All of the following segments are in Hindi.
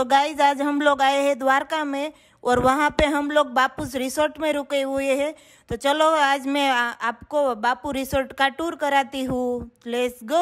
तो गाइज़ आज हम लोग आए हैं द्वारका में और वहाँ पे हम लोग बापूस रिसोर्ट में रुके हुए हैं। तो चलो, आज मैं आपको बापू रिसोर्ट का टूर कराती हूँ। लेट्स गो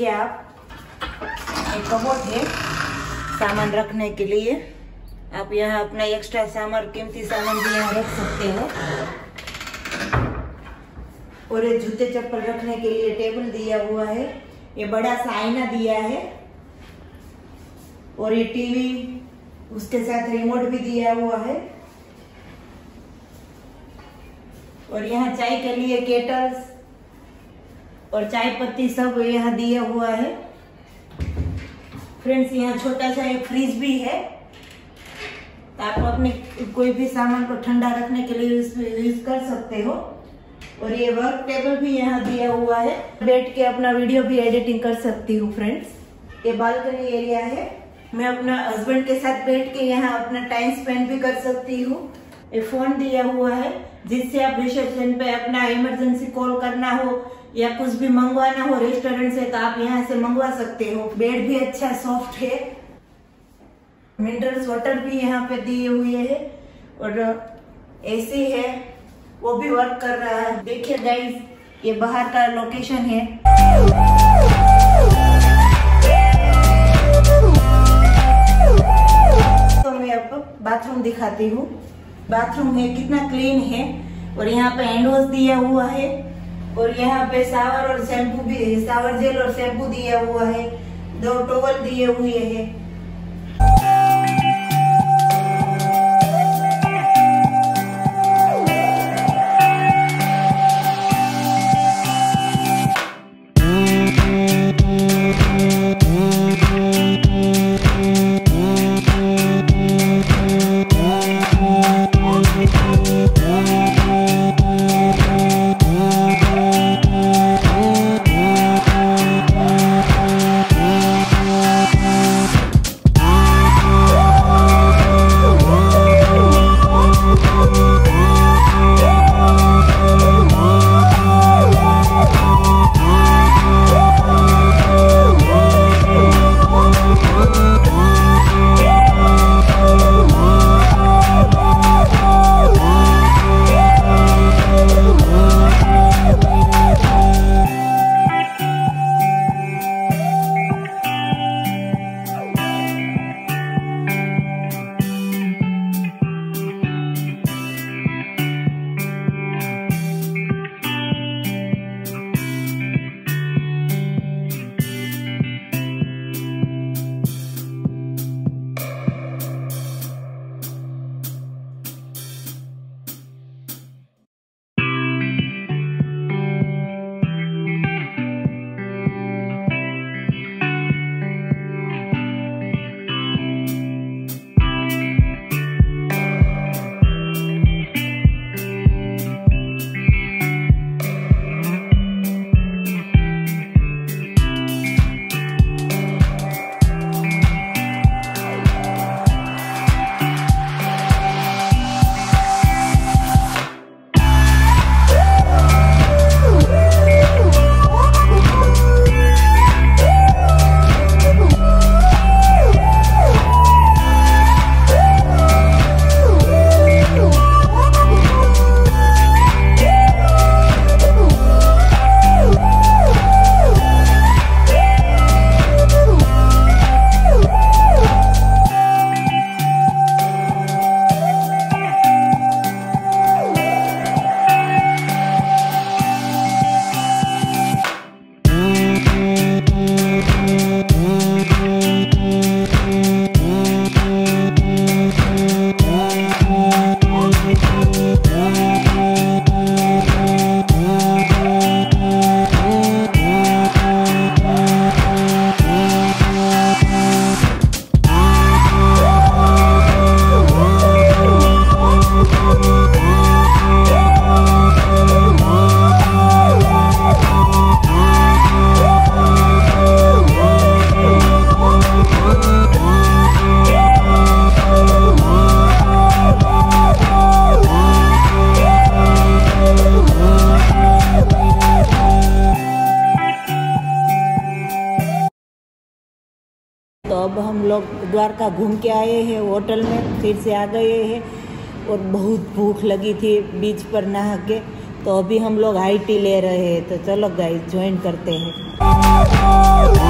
देखिए आप, एक कबोर्ड है सामान रखने के लिए आप यहाँ अपना एक्स्ट्रा सामान, कीमती सामान भी यहाँ रख सकते हो। और ये जूते चप्पल रखने के लिए टेबल दिया हुआ है, ये बड़ा सा आईना दिया है। और ये टीवी, उसके साथ रिमोट भी दिया हुआ है। और यहाँ चाय के लिए केटल्स और चाय पत्ती सब यहाँ दिया हुआ है। फ्रेंड्स यहाँ छोटा सा एक फ्रिज भी है। तो आप अपने कोई भी सामान को ठंडा रखने के लिए यूज़ कर सकते हो। और ये वर्क टेबल भी यहाँ दिया हुआ है। बैठ के अपना वीडियो भी एडिटिंग कर सकती हूँ फ्रेंड्स ये बालकनी एरिया है। मैं अपना हस्बैंड के साथ बैठ के यहाँ अपना टाइम स्पेंड भी कर सकती हूँ। ये फ़ोन दिया हुआ है, जिससे आप रिसेप्शन पे अपना इमरजेंसी कॉल करना हो। या कुछ भी मंगवाना हो रेस्टोरेंट से तो आप यहाँ से मंगवा सकते हो। बेड भी अच्छा सॉफ्ट है। मिनरल्स वाटर भी यहाँ पे दिए हुए है। और एसी है। वो भी वर्क कर रहा है। देखिए गाइस ये बाहर का लोकेशन है। तो मैं आपको बाथरूम दिखाती हूँ। बाथरूम है, कितना क्लीन है। और यहाँ पे वॉश दिया हुआ है। और यहाँ पे सावर और शैम्पू भी, सावर जेल और शैम्पू दिया हुआ है, दो टोवल दिए हुए हैं। द्वारका घूम के आए हैं, होटल में फिर से आ गए हैं और बहुत भूख लगी थी बीच पर नहा के। तो अभी हम लोग हाई टी ले रहे हैं तो चलो गाइस ज्वाइन करते हैं।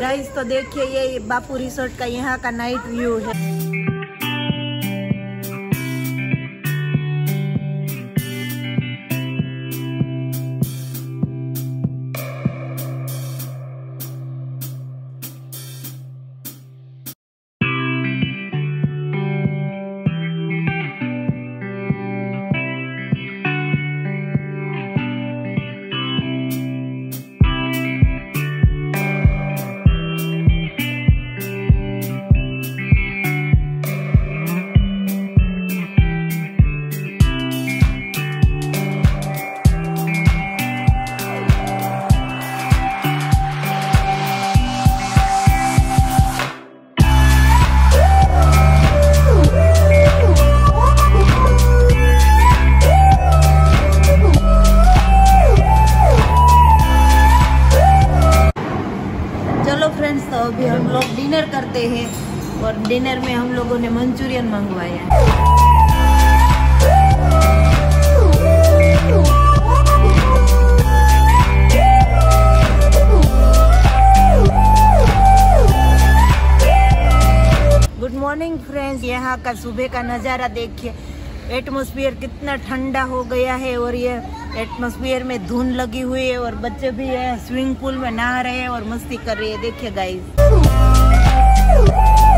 गाइस तो देखिए ये बापू रिसोर्ट का यहाँ का नाइट व्यू है। करते हैं और डिनर में हम लोगों ने मंचूरियन मंगवाया है। गुड मॉर्निंग फ्रेंड्स यहाँ का सुबह का नज़ारा देखिए। एटमॉस्फेयर कितना ठंडा हो गया है और ये एटमोसफियर में धुंध लगी हुई है और बच्चे भी है स्विमिंग पूल में नहा रहे हैं और मस्ती कर रहे हैं। देखिए गाइस Woo!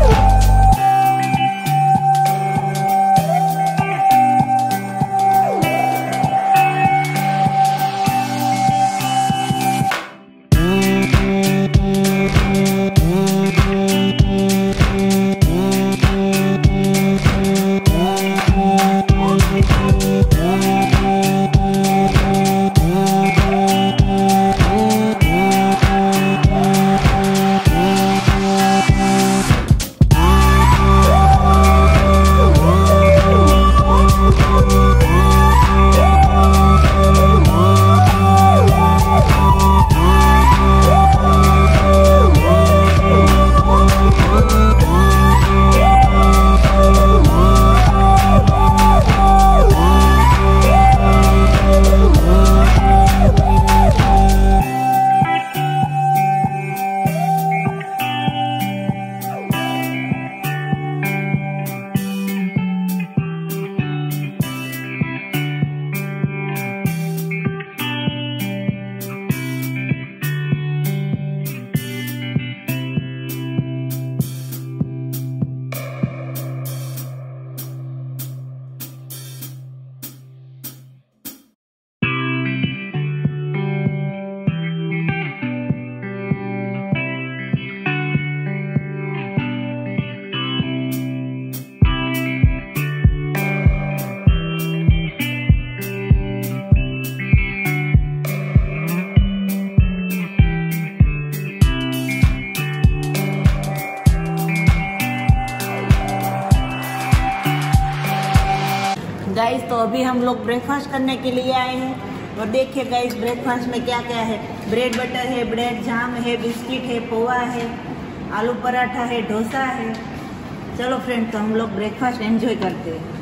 गाइस तो अभी हम लोग ब्रेकफास्ट करने के लिए आए हैं। और देखिए गाइस ब्रेकफास्ट में क्या क्या है? ब्रेड बटर है ब्रेड जाम है बिस्किट है पोहा है, आलू पराठा है, डोसा है। चलो फ्रेंड तो हम लोग ब्रेकफास्ट एंजॉय करते हैं।